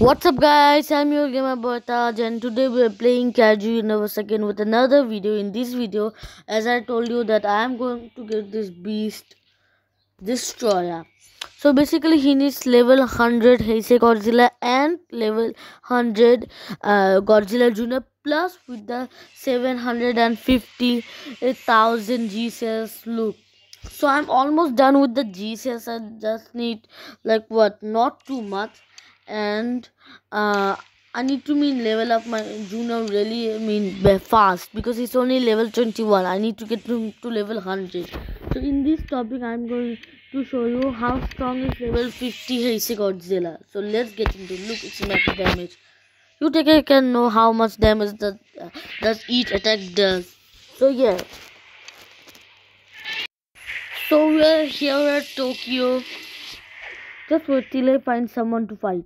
What's up guys, I'm your gamer boy Taj and today we're playing Kaiju Universe again with another video. In this video, as I told you that I am going to get this beast destroyer. So basically he needs level 100 Heisei Godzilla and level 100 uh, Godzilla Jr plus with the 750,000 G cells look. So I'm almost done with the G cells. I just need like what not too much and uh, I need to mean level up my Juno really I mean fast because it's only level 21 I need to get to, to level 100 so in this topic I'm going to show you how strong is level 50 Heisei Godzilla. So let's get into look its max damage. You take can know how much damage that uh, does each attack does? So yeah. So we're here at Tokyo. Just wait till I find someone to fight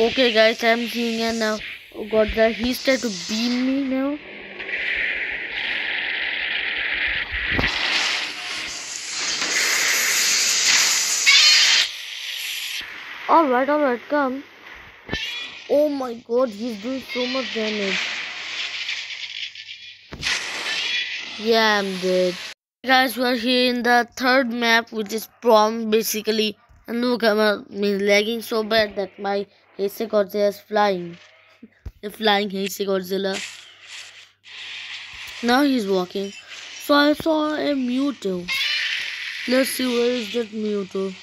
Okay guys, I'm seeing it now. Oh god, that he's trying to beam me now. Alright, alright, come. Oh my god, he's doing so much damage. Yeah, I'm dead. Guys, we're here in the third map, which is prom, basically. And look, I'm uh, lagging so bad that my Heisei Godzilla is flying. the flying Heisei Godzilla. Now he's walking. So I saw a Mewtwo. Let's see where is that Mewtwo.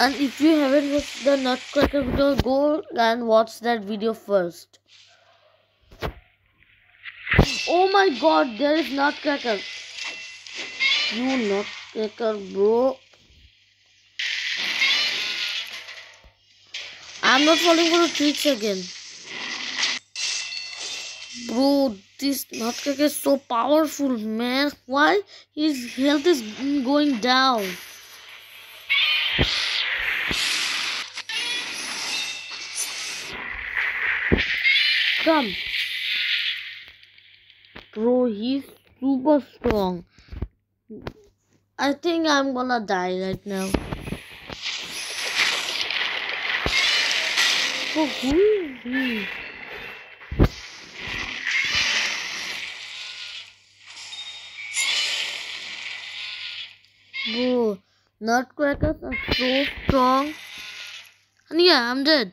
And if you haven't watched the Nutcracker video, go and watch that video first. Oh my god, there is Nutcracker. You Nutcracker, bro. I'm not falling for the tricks again. Bro, this Nutcracker is so powerful, man. Why his health is going down? Come. Bro, he's super strong. I think I'm gonna die right now. Who is he? Bro, nutcrackers are so strong. And yeah, I'm dead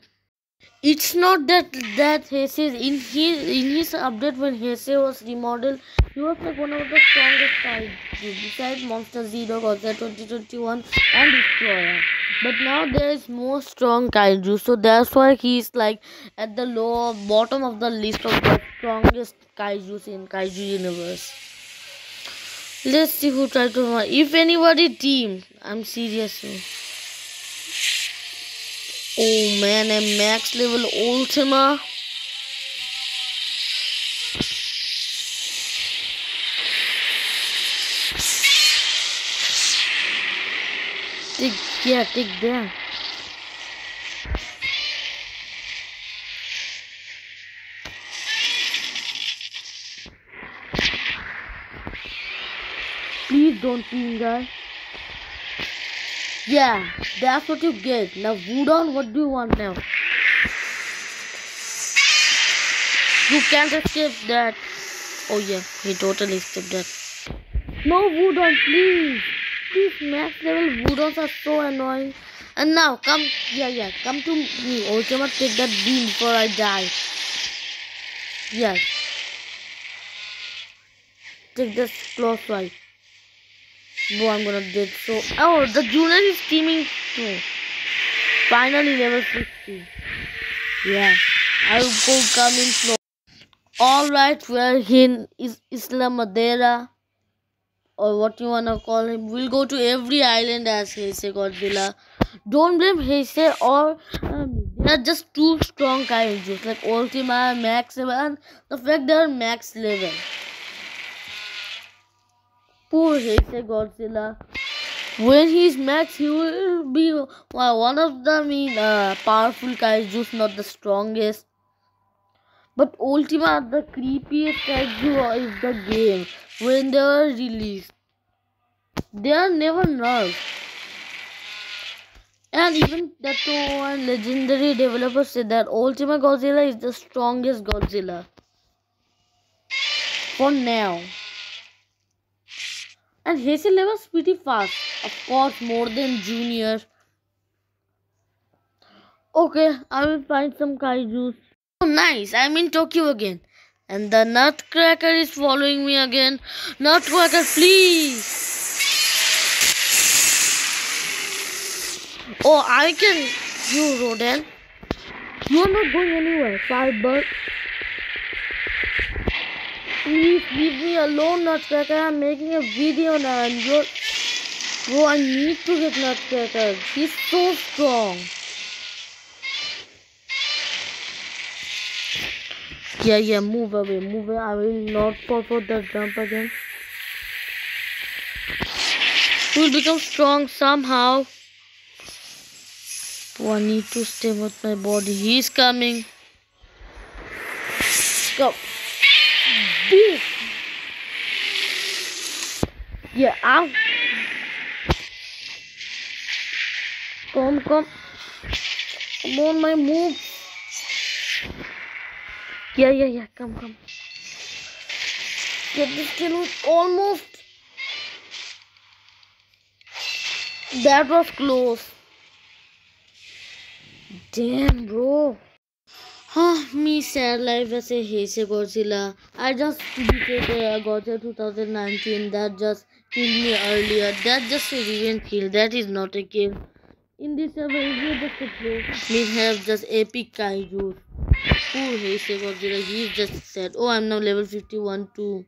it's not that that Heisei in his in his update when Heisei was remodeled, he was like one of the strongest guys besides Monster Zero, Godzilla 2021 and Destroyer. But now there is more strong kaiju, so that's why he's like at the lower bottom of the list of the strongest kaijus in Kaiju universe. Let's see who tried to if anybody team. I'm serious. Oh man, a max level Ultima. Yeah, take that. Please don't ping guys. Yeah, that's what you get. Now, Wudon, what do you want now? You can't escape that. Oh yeah, he totally escaped that. No, Wudon, please. These max level Wudons are so annoying. And now, come, yeah, yeah, come to me. Ultima, take that beam before I die. Yes. Take this close right. Bro, I'm gonna dead so. Oh, the junior is teaming too. Finally, level 60. Yeah, I will go coming slow. Alright, we're in is Isla. Or what you wanna call him. We'll go to every island as Heisei Godzilla. Don't blame Heisei or um, They're just too strong kaijus like Ultima, Max level, and the fact they're max level. Poor Heisei Godzilla. When he's max, he will be one of the mean uh, powerful kaijus, not the strongest. But Ultima, the creepiest kaiju is the game when they are released. They are never nerfed. And even the one legendary developer said that Ultima Godzilla is the strongest Godzilla. For now. And Heisei levels pretty fast. Of course, more than Junior. Okay, I will find some kaijus. Oh, nice. I'm in Tokyo again. And the Nutcracker is following me again. Nutcracker, please. Oh, I can. You, Rodan. You are not going anywhere, Firebird. Please leave me alone, Nutcracker. I'm making a video now and you're... Bro, I need to get Nutcracker. He's so strong. Yeah, yeah, move away, move away. I will not fall for that jump again. We'll become strong somehow. Oh, I need to stay with my body. He's coming. Go. Yeah, ow. Come, come. Come on, my move. Yeah, yeah, yeah. Come, come. Get this kill almost. That was close. Damn, bro. Huh, me sad life as a Heisei Godzilla. I just defeated uh, Godzilla 2019 that just killed me earlier. That just a revenge kill. That is not a kill. In this you just a play, we have just epic kaiju. Poor Heisei Godzilla. Just sad. Oh, I'm now level 51 too.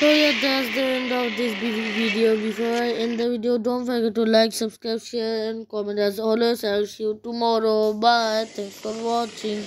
So yeah, that's the end of this video. Before I end the video, don't forget to like, subscribe, share and comment as always. I'll see you tomorrow. Bye. Thanks for watching.